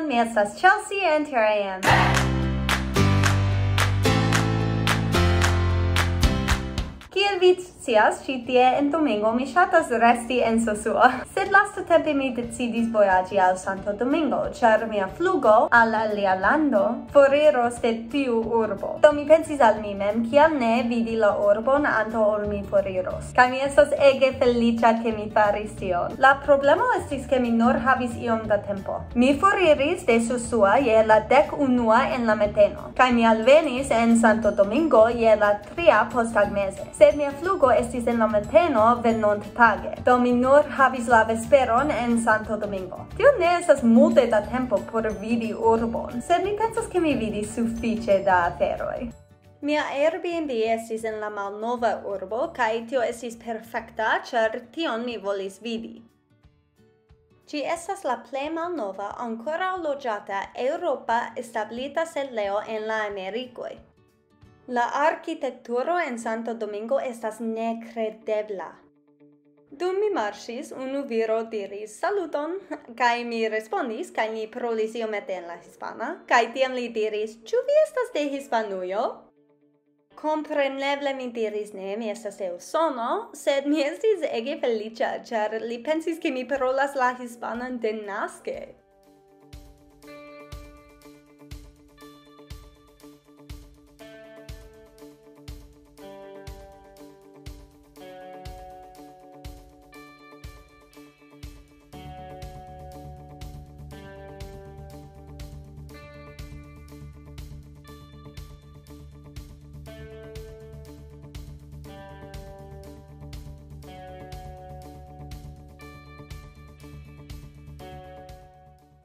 Domingon, mi estas Chelsea and here I am. Kiel scias ci tie en domingo mi shatas resti en Sosua. Sed lasta tempe mi decidis voyagi al Santo Domingo, char mia flugo al alia lando foriros de tiu urbo. Do mi pensis al mi mem, kiam ne vidi la urbon anto ol mi foriros. Kai mi estas ege felicia che mi faris tion. La problema estis che mi nur havis iom da tempo. Mi foriris de Sosua je la dec unua en la meteno, kai mi alvenis en Santo Domingo je la tria postagmese. Sed mia flugo estis en la mateno venont tage. Do mi nur havis la vesperon en Santo Domingo. Tio ne estas multe da tempo por vidi urbon, sed mi pensas che mi vidis suffice da aferoi. Mia Airbnb estis en la malnova urbo, kai tio estis perfecta, char tion mi volis vidi. Ci estas la ple malnova, ancora loĝata, Europa establita setleo en la Americoi. La architecturo en Santo Domingo estas necredebla. Dum mi marŝis, unu viro diris saluton, kaj mi respondis, kaj ni parolis iomete en la hispana, kaj tiam li diris, ĉu vi estas de Hispanujo? Compreneble mi diris ne, mi estas de Usono, sed mi estis ege felicia, ĉar li pensis ke mi parolas la hispanan denaske.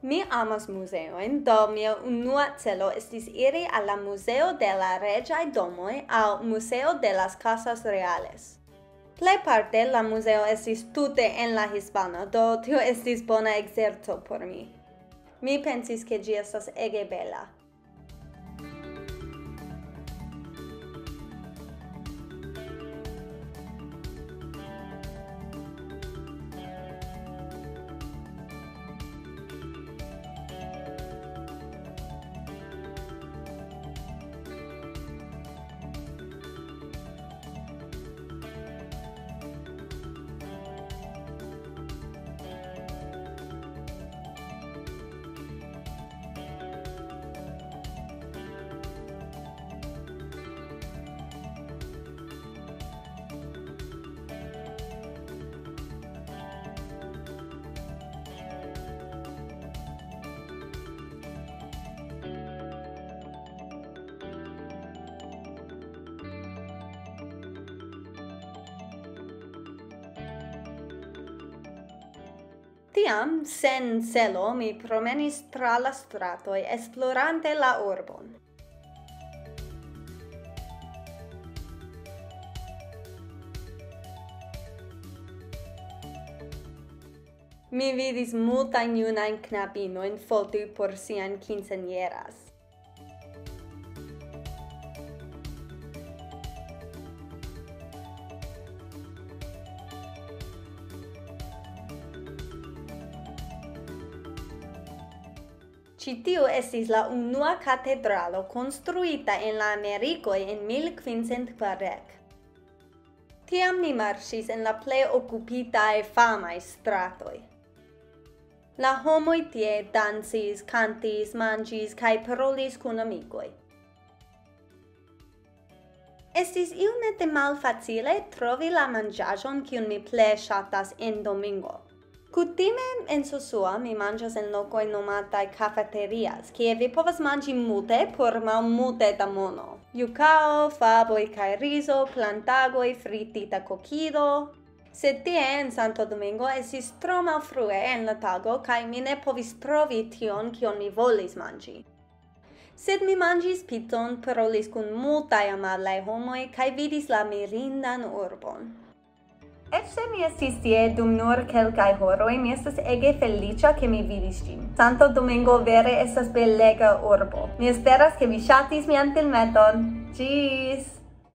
Mi amas museoin, do mia unua celo estis iri alla Museo de la Regiae Domoi au Museo de las Casas Reales. Plei parte la museo estis tute en la Hispana, do tio estis bona exerto por mi. Mi pensis che gi estas ege bella. Tiam, sen celo, mi promenis tra la stratoi, esplorante la urbon. Mi vidis multain junain knabinoin foti por sian quincenieras. Ci tiu estis la unua katedralo konstruita en la Americoi en 1540. Tiam ni marŝis en la plej occupitae famaj stratoj. La homoi tie dansis, kantis, mangis, cae parolis kun amicoi. Estis iomete malfacile trovi la mangiajon kiun mi plej shatas en domingo. Kutime en Sosua mi manĝas en lokoj nomataj cafeterias, kie vi povas manĝi multe por malmulte da mono. Yukao, faboj kaj rizo, plantagoj, fritita kokido. Sed tie en Santo Domingo estis tro malfrue en la tago kaj mi ne povis trovi tion kion mi volis manĝi. Sed mi manĝis piton, parolis kun multaj amallaj homoj kaj vidis la mirindan urbon. Ec se mi estis tie dum nur quelcae horoi, mi estas ege felicia che mi vidis gin. Santo Domingo vere estas belega urbo. Mi esperas che vi shatis mian filmeton. Cheese!